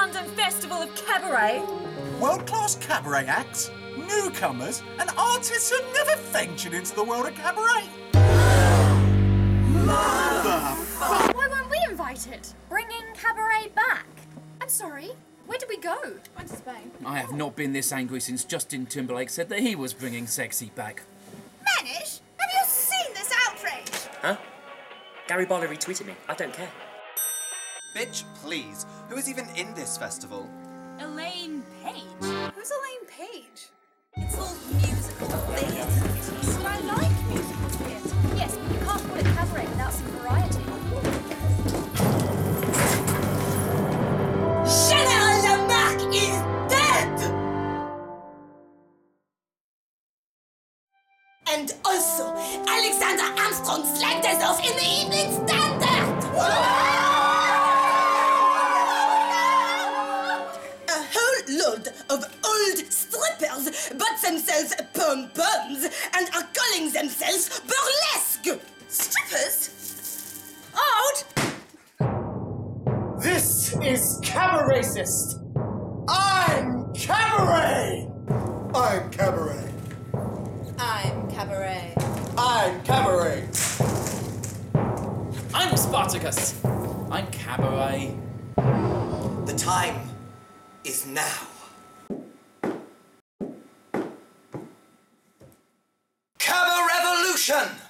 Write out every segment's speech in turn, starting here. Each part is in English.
London Festival of Cabaret? World class cabaret acts, newcomers, and artists who never ventured into the world of cabaret. Why weren't we invited? Bringing cabaret back. I'm sorry. Where did we go? Went to Spain. I have not been this angry since Justin Timberlake said that he was bringing sexy back. Manish, have you seen this outrage? Huh? Gary Barlow retweeted me. I don't care. Bitch, please. Who is even in this festival? Elaine Paige. Who's Elaine Paige? It's all musical theatre. But I like musical theatre. Yes, but you can't call it cabaret without some variety. General Lamarque is dead! And also, Alexander Armstrong slagged us off in the Evening Standard! Load of old strippers bought themselves pom-poms and are calling themselves burlesque! Strippers? Out! This is cabaretist. I'm cabaret. I'm cabaret. I'm Cabaret. I'm cabaret. I'm Spartacus. I'm Cabaret. The time is now. Cabarevolution!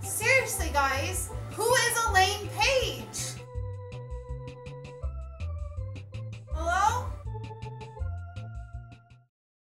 Seriously, guys,